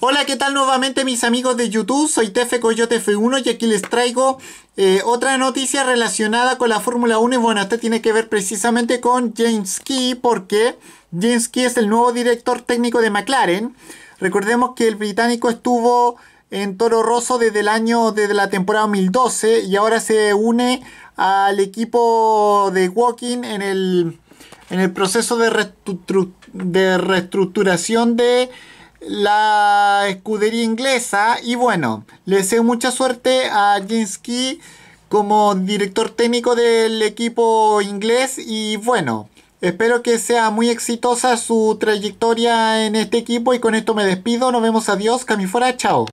Hola, ¿qué tal nuevamente mis amigos de YouTube? Soy Tefe Coyote F1 y aquí les traigo eh, otra noticia relacionada con la Fórmula 1 y bueno, esta tiene que ver precisamente con James Key porque James Key es el nuevo director técnico de McLaren. Recordemos que el británico estuvo en Toro Rosso desde el año, desde la temporada 2012 y ahora se une al equipo de Walking en el, en el proceso de, de reestructuración de la escudería inglesa. Y bueno, le deseo mucha suerte a James Key como director técnico del equipo inglés. Y bueno, espero que sea muy exitosa su trayectoria en este equipo. Y con esto me despido. Nos vemos. Adiós. Cami fuera. Chao.